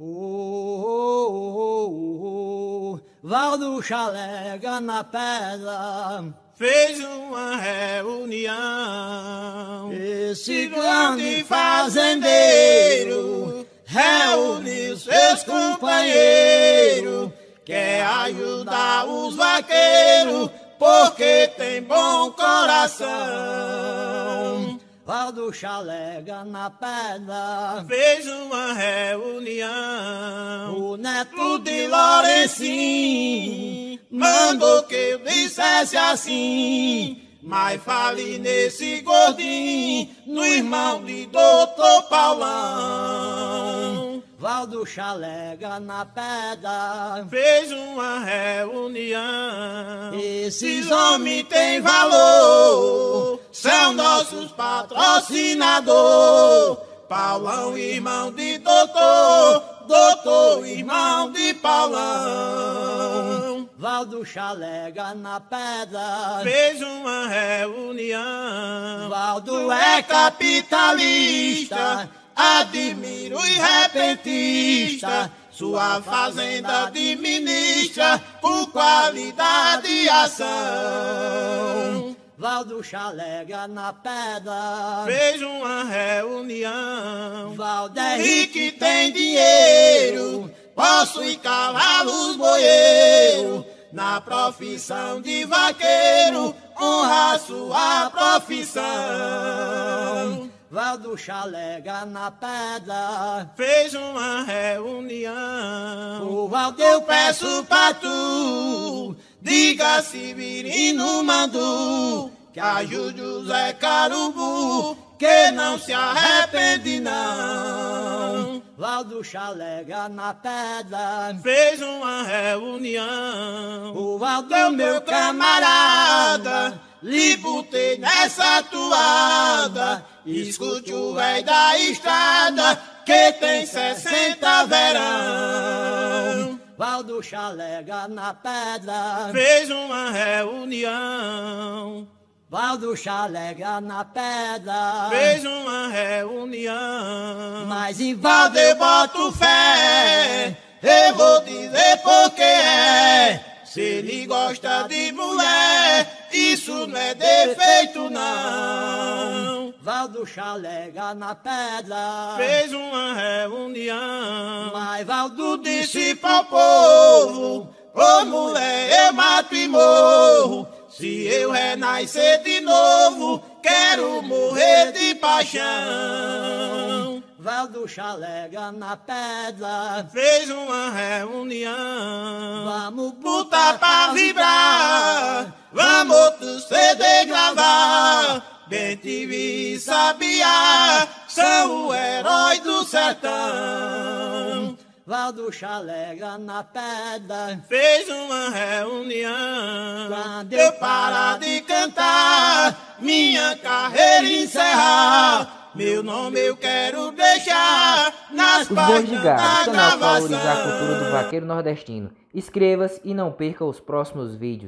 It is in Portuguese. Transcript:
Oh, oh, oh, oh, Valdo Chalega na pedra fez uma reunião. Esse grande fazendeiro reuniu seus companheiros, quer ajudar os vaqueiros, porque tem bom coração. Valdo Chalega na pedra fez uma reunião. O neto de Lourencim mandou que eu dissesse assim. Mas fale nesse gordinho, no irmão de doutor Paulão. Valdo Chalega na pedra fez uma reunião. Esses homens têm valor, nossos patrocinadores. Paulão, irmão de doutor, doutor, irmão de Paulão. Valdo Chalega na pedra fez uma reunião. Valdo é capitalista admiro e repentista, sua fazenda administra por qualidade e ação. Valdo Chalega na pedra fez uma reunião. Valdo é rico e tem dinheiro, possui cavalos boeiros. Na profissão de vaqueiro, honra sua profissão. Valdo Chalega na pedra fez uma reunião. O Valdo eu peço pra tu, diga Severino Mandu, que ajude o Zé Carubu, que não se arrepende não. Valdo Chalega na pedra fez uma reunião. O Valdo meu camarada, lhe botei nessa toada. Escute o véi da estrada que tem sessenta verão. Valdo Chalega na pedra fez uma reunião. Valdo Chalega na pedra fez uma reunião. Mas em Valdo eu boto fé, eu vou dizer porque é. Se ele gosta de mulher, isso não é defeito não. Valdo Chalega na pedra fez uma reunião. Mas Valdo disse pro povo, ô mulher eu mato e morro. Se eu renascer de novo, quero morrer de paixão. Valdo Chalega na pedra fez uma reunião. TV e Sabiá são o herói do sertão. Valdo Chalega na pedra fez uma reunião. Quando eu parar de cantar, minha carreira encerrar. Meu nome eu quero deixar nas Os Bons de Gado, da canal para valorizar a cultura do vaqueiro nordestino. Inscreva-se e não perca os próximos vídeos.